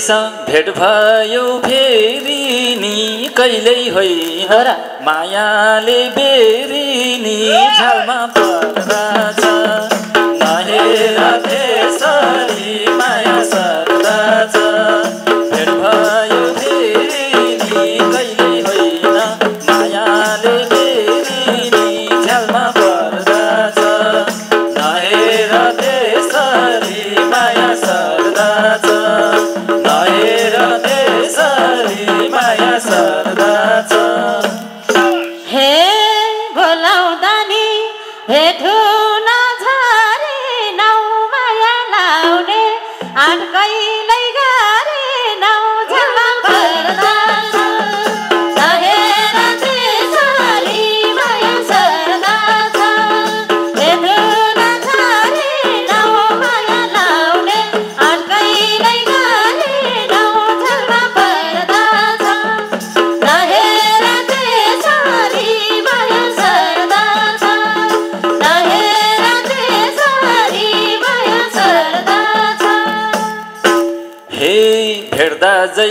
भेट भयो भेरिनी नि कहिल्यै हरा मायाले बेरिनी झलमा पर्दा and kai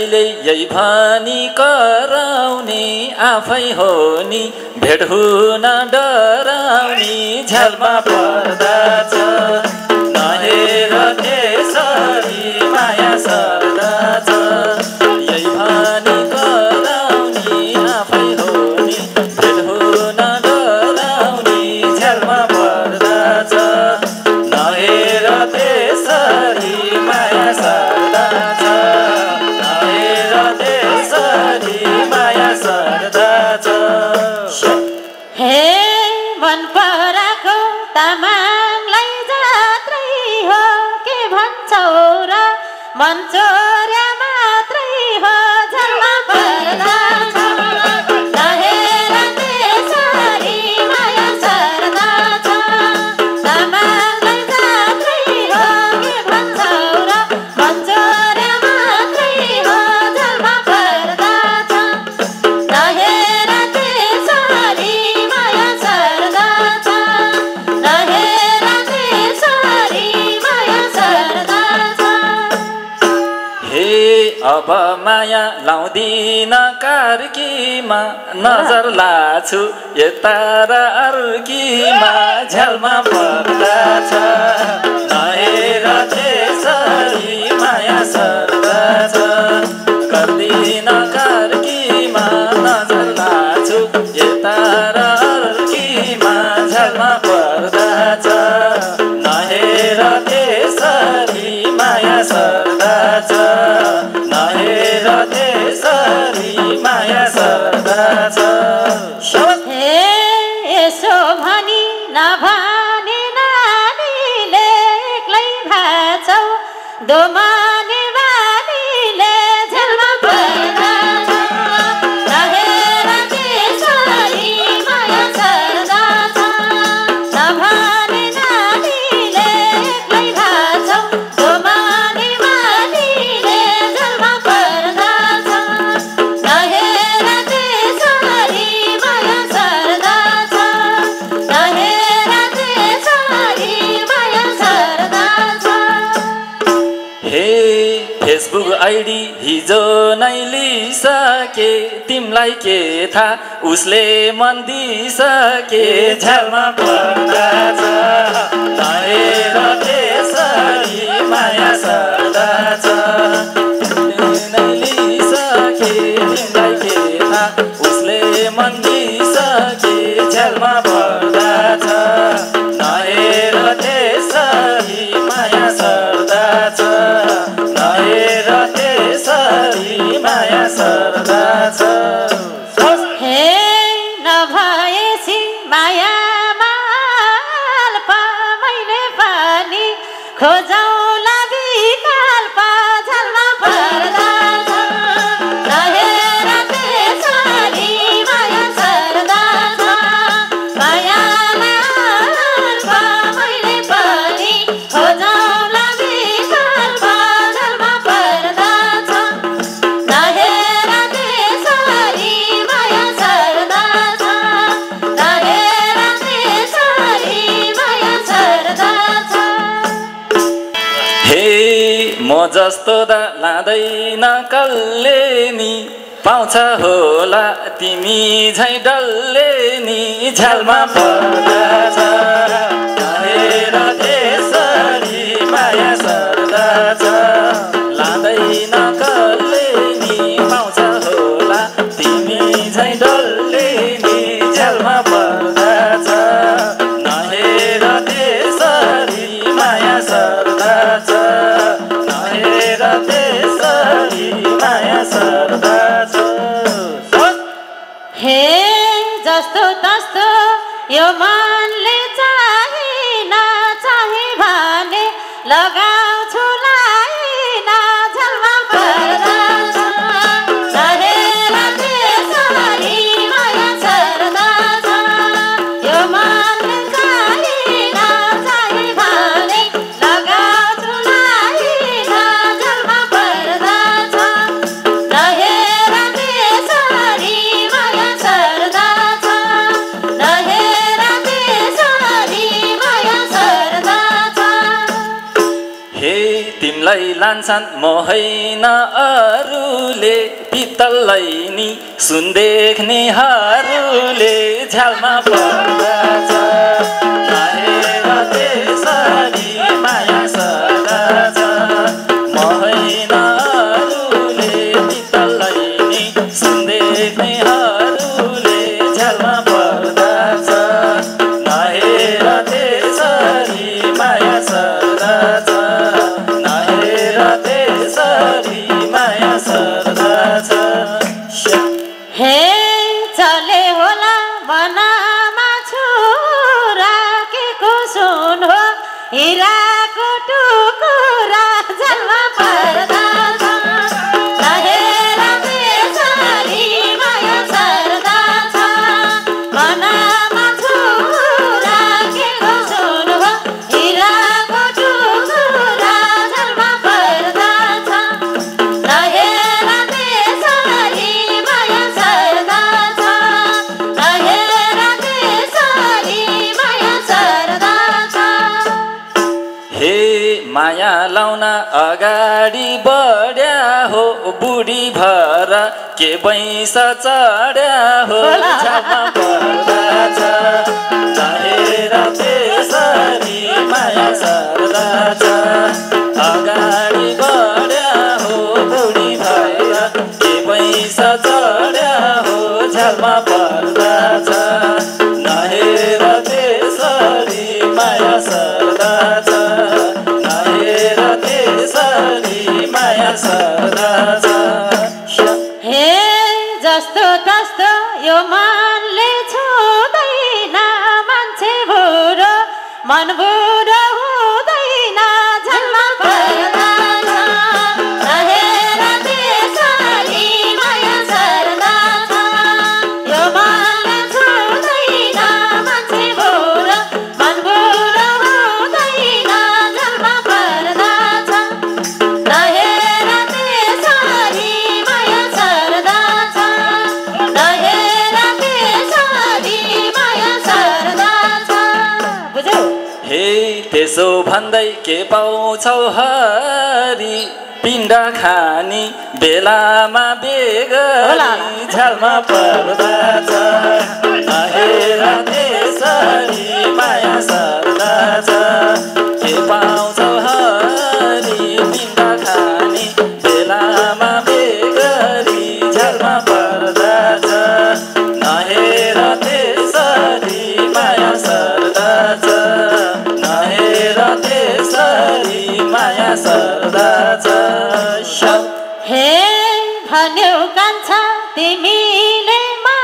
कहिल्यै यही भनी कराउने आफै हो नि। भेट हुन डराउने झ्यालमा पर्दा Mantora, लाउँदिन कार्कीमा नजर लाछु यता र अर्कीमा झ्यालमा पर्दछ the man. आइडी हिजो नै लिइसके तिमलाई के थाहा उसले मन दिइसके झ्यालमा पर्दा छ। माया छ। 可走。म जस्तो त लाँदैन कल्ले नि। पाउँछ होला तिमी झै डल्ले नि। झ्यालमा पर्दा dastă, dastă, eu m-am. हे तिमलाई लान्छन् म होइन अरूले पितललाई नि सुन देख्नेहरूले झ्यालमा पर्दछ। हे चले होला भन माया लाउन अगाडि बढ्या हो बुढी भर के बैसा चढ्या हो जस्तो तस्तो यो मनले छोदैन मान्छे बुरो मन बुरो त्यसो भन्दै के पाउँछौ हरि? पिण्ड खानी बेलामा बेग झलमा पर्दा हे भन्यो कान्छ तिमीले मा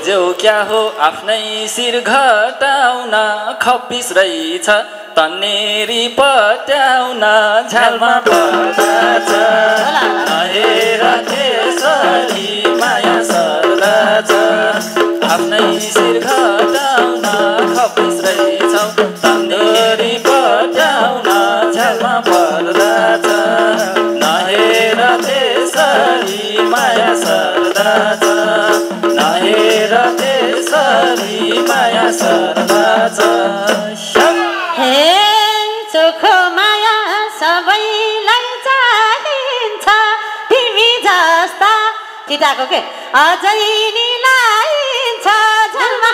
खोज्यौ क्या हो? आफ्नै शिर घटाउन खप्पिस रहेछ। तन्नेरी पट्याउन झ्यालमा पर्दा छ माया हे चोखो माया सबैलाई चाहिन्छ तिमी जस्ता किताको के अजैनी नि लाइन्छ झल्मा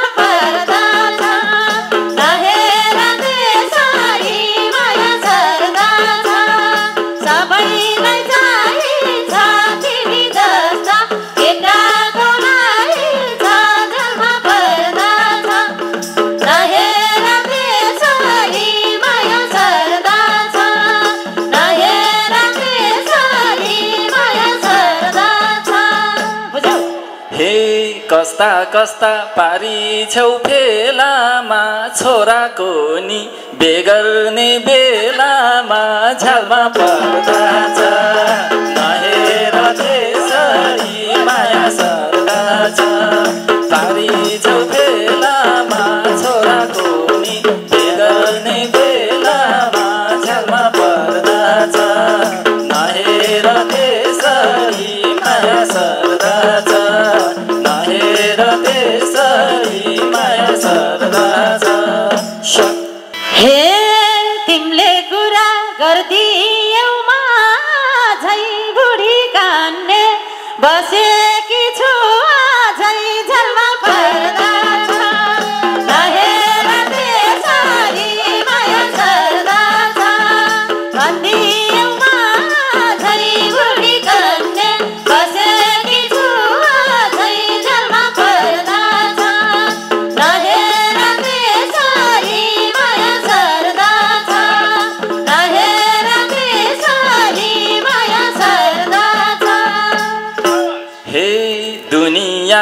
कस्ता कस्ता पारी छेउ फेलामा छोराको नि बेगर्ने बेलामा झालमा पर्दछ नहेर माया सर्दछ पारी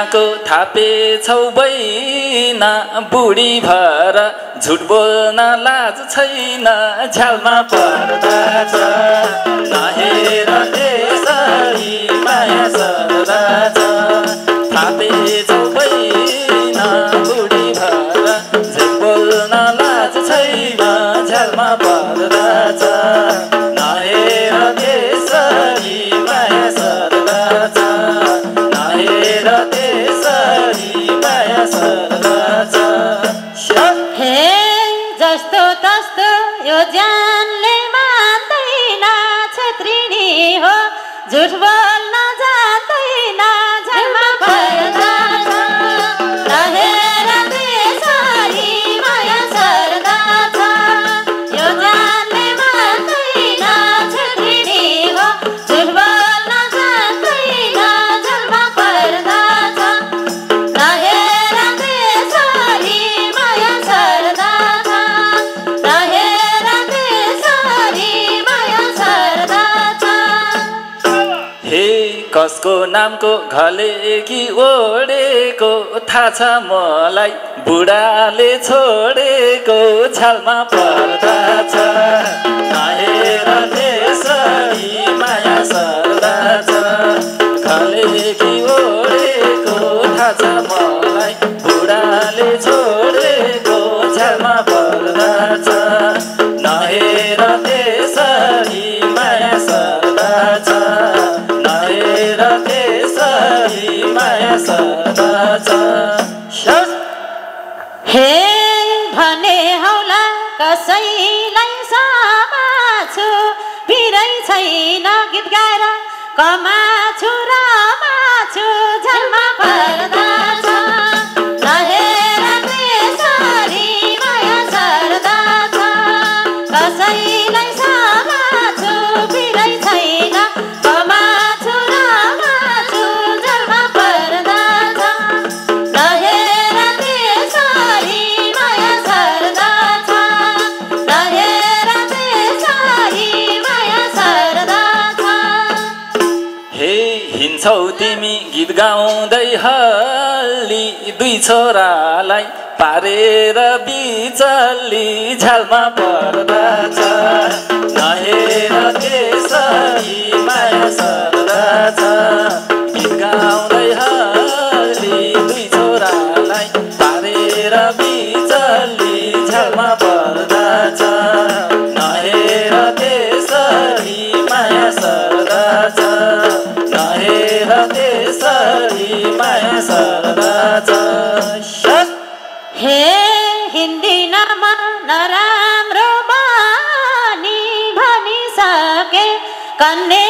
बिनाको थापे छौ बैना बुढी भएर झुट बोल्न लाज छैन। झ्यालमा पर्दा नहेर त्यसरी माया ज्यानले मान्दैन छेत्रिणी हो झुट कसको नामको घलेकी ओडेको? थाहा छ मलाई बुढाले छोडेको छालमा पर्दा छ। खेल भने होला कसैलाई सामा छु पिरै छैन गीत गाएर कमा छु रा छौ तिमी गीत गाउँदै हल्ली दुई छोरालाई पारेर बिचल्ली झालमा पर्दछ कर्म न राम्रो बानी भनी सके कन्ने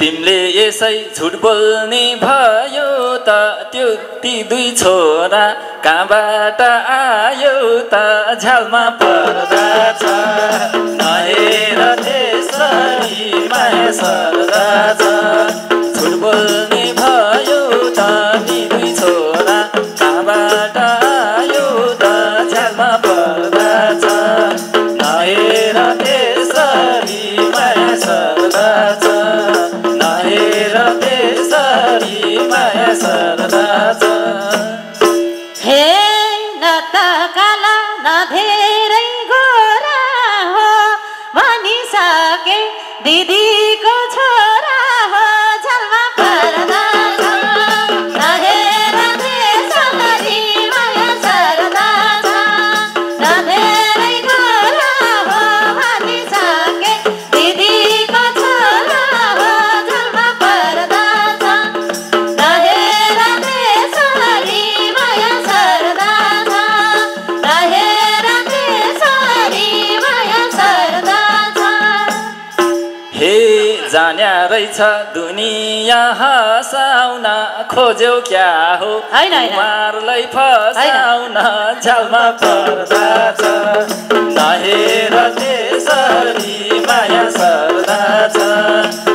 तिमीले यसै झुट बोल्ने भयो त त्यो ती दुई छोरा कहाँबाट आयो त? झ्यालमा पर्दछ नहेर त्यसरी माया जान्या रहेछ दुनियाँ हँसाउन खोज्यौ क्या हो। कुमारलाई फसाउन झ्यालमा पर्दछ। नहेर त्यसरी माया सर्दछ। दुनियाँ